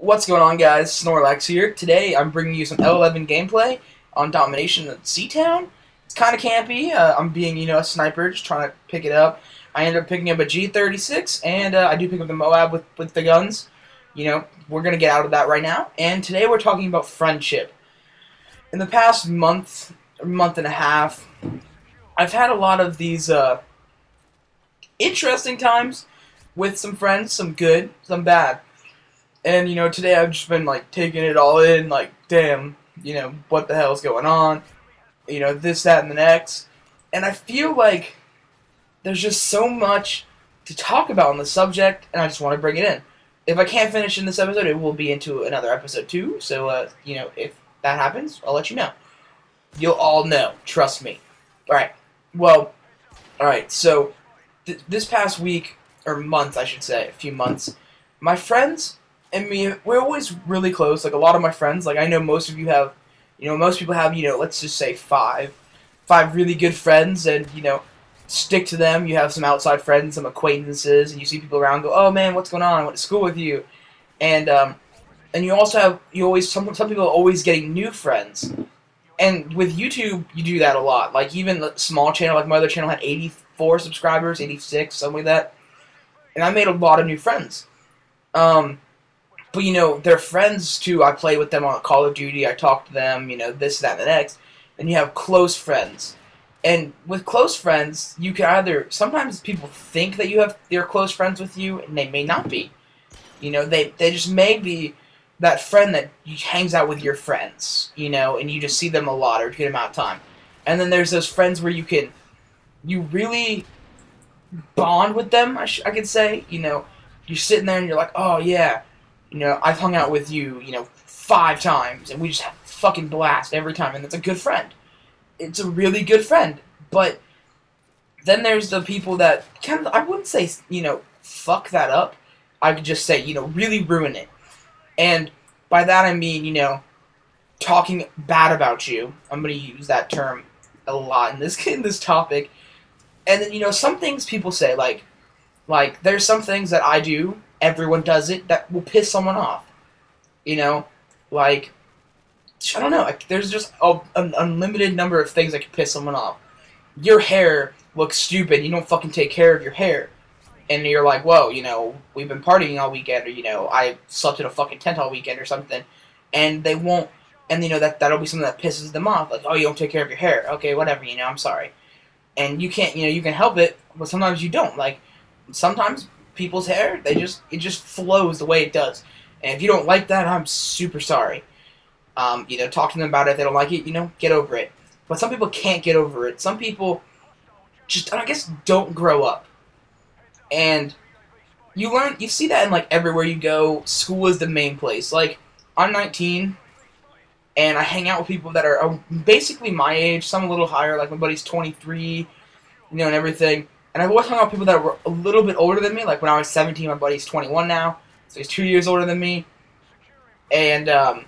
What's going on, guys? Snorlax here. Today, I'm bringing you some L11 gameplay on Domination at Seatown. It's kind of campy. Uh, I'm being, you know, a sniper, just trying to pick it up. I end up picking up a G36, and uh, I do pick up the MOAB with, with the guns. You know, we're going to get out of that right now. And today, we're talking about friendship. In the past month, month and a half, I've had a lot of these uh, interesting times with some friends, some good, some bad. And you know, today I've just been like taking it all in, like, damn, you know, what the hell's going on? You know, this, that, and the next. And I feel like there's just so much to talk about on the subject, and I just want to bring it in. If I can't finish in this episode, it will be into another episode too. So, uh, you know, if that happens, I'll let you know. You'll all know. Trust me. All right. Well, all right. So, th- this past week or month, I should say, a few months, my friends and me, we're always really close. Like a lot of my friends, like I know most of you have, you know, most people have, you know, let's just say five, five really good friends, and you know, stick to them. You have some outside friends, some acquaintances, and you see people around. Go, oh man, what's going on? I went to school with you, and um, and you also have you always some some people are always getting new friends, and with YouTube you do that a lot. Like even the small channel, like my other channel had eighty four subscribers, eighty six, something like that, and I made a lot of new friends. Um, but you know, they're friends too. I play with them on Call of Duty. I talk to them. You know, this, that, and the next. And you have close friends. And with close friends, you can either sometimes people think that you have they're close friends with you, and they may not be. You know, they they just may be that friend that hangs out with your friends. You know, and you just see them a lot or a good amount of time. And then there's those friends where you can, you really bond with them. I, sh- I could say. You know, you're sitting there and you're like, oh yeah you know, I've hung out with you, you know, five times, and we just have fucking blast every time, and it's a good friend. It's a really good friend. But then there's the people that kind of, I wouldn't say, you know, fuck that up. I could just say, you know, really ruin it. And by that I mean, you know, talking bad about you. I'm going to use that term a lot in this in this topic. And then, you know, some things people say like like there's some things that I do everyone does it that will piss someone off. You know, like I don't know. Like, there's just a, an unlimited number of things that can piss someone off. Your hair looks stupid. You don't fucking take care of your hair, and you're like, whoa, you know, we've been partying all weekend, or you know, I slept in a fucking tent all weekend, or something, and they won't. And you know that that'll be something that pisses them off. Like, oh, you don't take care of your hair. Okay, whatever. You know, I'm sorry. And you can't. You know, you can help it, but sometimes you don't. Like, sometimes people's hair. They just it just flows the way it does. And if you don't like that, I'm super sorry. Um, you know, talk to them about it. If they don't like it, you know, get over it. But some people can't get over it. Some people just, I guess, don't grow up. And you learn, you see that in like everywhere you go. School is the main place. Like, I'm 19, and I hang out with people that are uh, basically my age, some a little higher. Like my buddy's 23, you know, and everything. And I've always hung out with people that were a little bit older than me. Like when I was 17, my buddy's 21 now, so he's two years older than me. And um,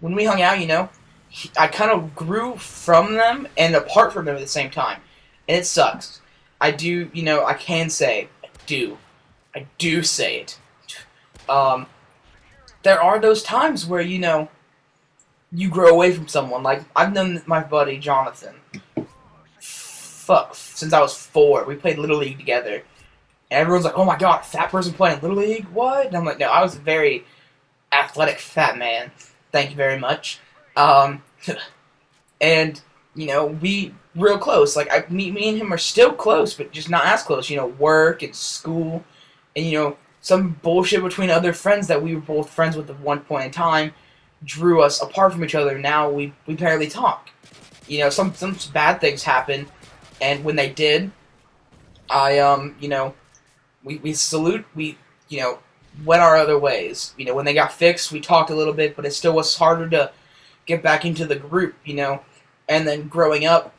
when we hung out, you know, he, I kind of grew from them and apart from them at the same time. And it sucks. I do, you know, I can say, I do. I do say it. Um, there are those times where, you know, you grow away from someone. Like, I've known my buddy Jonathan fuck since I was four. We played Little League together. And everyone's like, oh my god, fat person playing Little League? What? And I'm like, no, I was a very athletic fat man. Thank you very much. Um, and, you know, we real close. Like, I, me, me and him are still close, but just not as close. You know, work and school. And, you know, some bullshit between other friends that we were both friends with at one point in time drew us apart from each other. Now we, we barely talk. You know, some, some bad things happen and when they did, I um you know, we we salute we you know went our other ways. You know, when they got fixed, we talked a little bit, but it still was harder to get back into the group. You know, and then growing up,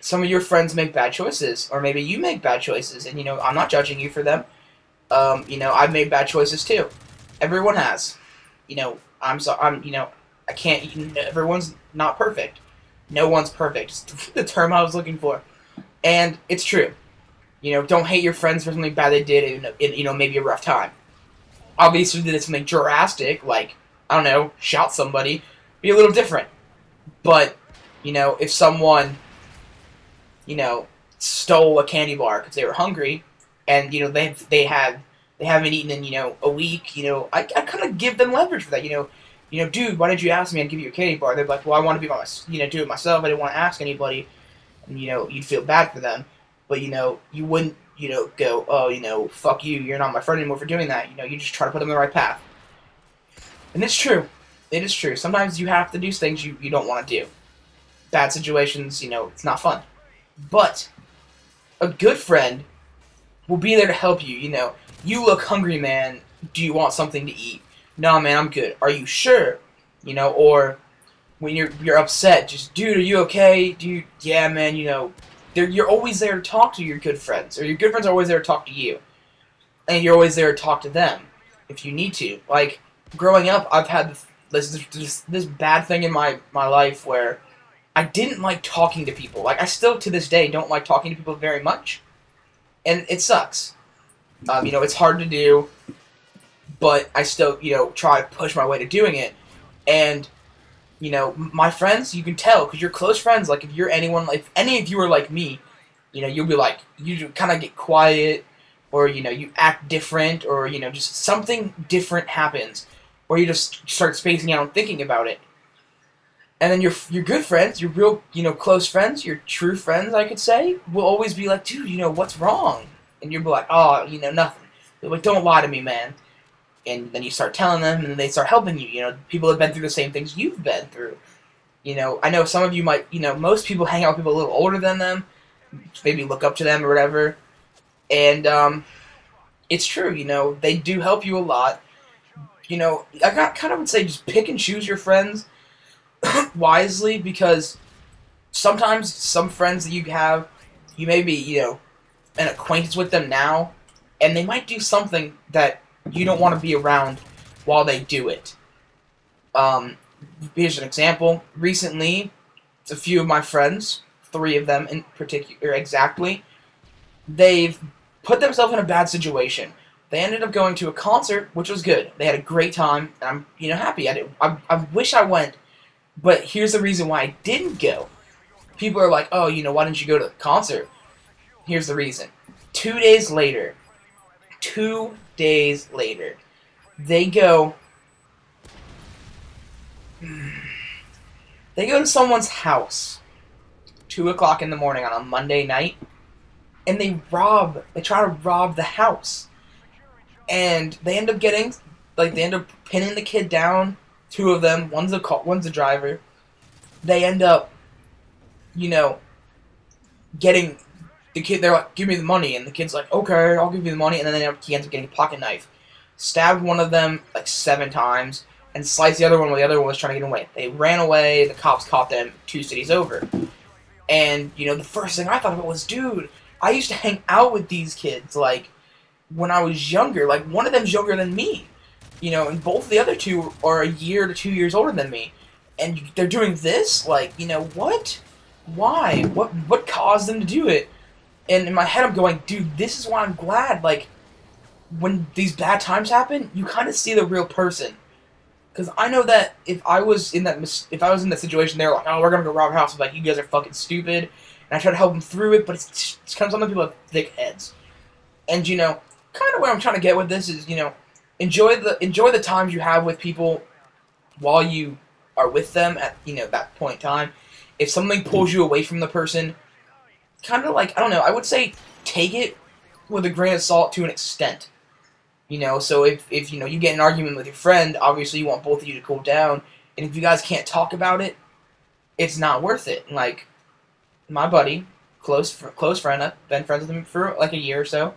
some of your friends make bad choices, or maybe you make bad choices, and you know I'm not judging you for them. Um, you know, I've made bad choices too. Everyone has. You know, I'm so I'm you know I can't. Everyone's not perfect. No one's perfect. the term I was looking for. And it's true. You know, don't hate your friends for something bad they did in, in you know, maybe a rough time. obviously did something drastic, like I don't know, shout somebody, be a little different. But you know, if someone, you know, stole a candy bar because they were hungry, and you know they they had they haven't eaten in you know a week, you know, I, I kind of give them leverage for that. You know, you know, dude, why did you ask me? I'd give you a candy bar. They're like, well, I want to be by my, you know, do it myself. I didn't want to ask anybody, and you know, you'd feel bad for them, but you know, you wouldn't, you know, go, oh, you know, fuck you, you're not my friend anymore for doing that. You know, you just try to put them in the right path, and it's true. It is true. Sometimes you have to do things you, you don't want to do. Bad situations, you know, it's not fun. But a good friend will be there to help you. You know, you look hungry, man. Do you want something to eat? No, man, I'm good. Are you sure? You know, or when you're you're upset, just dude, are you okay? You? Yeah, man. You know, you're always there to talk to your good friends, or your good friends are always there to talk to you, and you're always there to talk to them if you need to. Like growing up, I've had this this, this, this bad thing in my my life where I didn't like talking to people. Like I still to this day don't like talking to people very much, and it sucks. Um, you know, it's hard to do, but I still you know try to push my way to doing it. And you know, my friends, you can tell because you're close friends. Like if you're anyone, like if any of you are like me, you know, you'll be like you kind of get quiet, or you know, you act different, or you know, just something different happens, or you just start spacing out and thinking about it and then your your good friends, your real you know close friends, your true friends, I could say, will always be like, dude, you know what's wrong, and you'll be like, oh, you know nothing. They're like, don't lie to me, man. And then you start telling them, and they start helping you. You know, people have been through the same things you've been through. You know, I know some of you might, you know, most people hang out with people a little older than them, maybe look up to them or whatever, and um, it's true. You know, they do help you a lot. You know, I got kind of would say just pick and choose your friends wisely because sometimes some friends that you have, you may be, you know, an acquaintance with them now, and they might do something that you don't want to be around while they do it. Um, here's an example. Recently, a few of my friends, three of them in particular, exactly, they've put themselves in a bad situation. They ended up going to a concert, which was good. They had a great time, and I'm, you know, happy. I, I, I wish I went but here's the reason why I didn't go. People are like, oh, you know, why didn't you go to the concert? Here's the reason. Two days later, two days later, they go. They go to someone's house, two o'clock in the morning on a Monday night, and they rob. They try to rob the house, and they end up getting, like, they end up pinning the kid down two of them. One's a one's a driver. They end up, you know, getting the kid. They're like, "Give me the money," and the kid's like, "Okay, I'll give you the money." And then he ends up getting a pocket knife, stabbed one of them like seven times, and sliced the other one while the other one was trying to get away. They ran away. The cops caught them two cities over. And you know, the first thing I thought about was, dude, I used to hang out with these kids like when I was younger. Like one of them's younger than me you know, and both the other two are a year to two years older than me, and they're doing this. Like, you know, what? Why? What? What caused them to do it? And in my head, I'm going, dude, this is why I'm glad. Like, when these bad times happen, you kind of see the real person. Because I know that if I was in that if I was in that situation, they're like, oh, we're gonna go rob a house. I'm like, you guys are fucking stupid. And I try to help them through it, but it's, it's kind of some people have thick heads. And you know, kind of where I'm trying to get with this is, you know, enjoy the enjoy the times you have with people while you are with them at you know that point in time. If something pulls you away from the person, kind of like I don't know, I would say take it with a grain of salt to an extent. You know, so if if you know you get an argument with your friend, obviously you want both of you to cool down, and if you guys can't talk about it, it's not worth it. Like my buddy, close close friend, I've been friends with him for like a year or so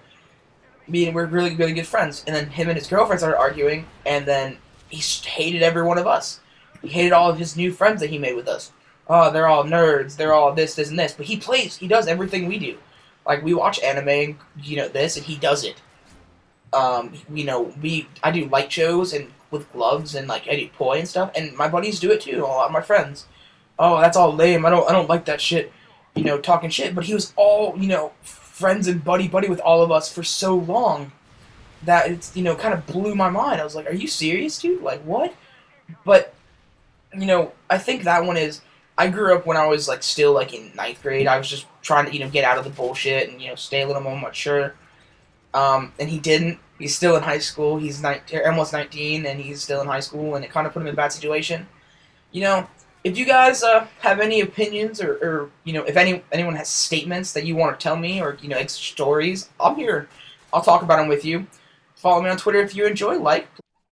me and we're really really good friends. And then him and his girlfriend started arguing, and then he hated every one of us. He hated all of his new friends that he made with us. Oh, they're all nerds. They're all this, this, and this. But he plays. He does everything we do. Like we watch anime, you know this, and he does it. Um, you know, we I do light shows and with gloves and like I do poi and stuff, and my buddies do it too. A lot of my friends. Oh, that's all lame. I don't I don't like that shit. You know, talking shit. But he was all you know friends and buddy buddy with all of us for so long. that it's you know kind of blew my mind. I was like, "Are you serious, dude? Like what?" But you know, I think that one is. I grew up when I was like still like in ninth grade. I was just trying to you know get out of the bullshit and you know stay a little more mature. Um, and he didn't. He's still in high school. He's 19, almost 19, and he's still in high school, and it kind of put him in a bad situation. You know, if you guys uh, have any opinions or, or, you know if any anyone has statements that you want to tell me or you know stories, I'm here. I'll talk about them with you. Follow me on Twitter if you enjoy. Like,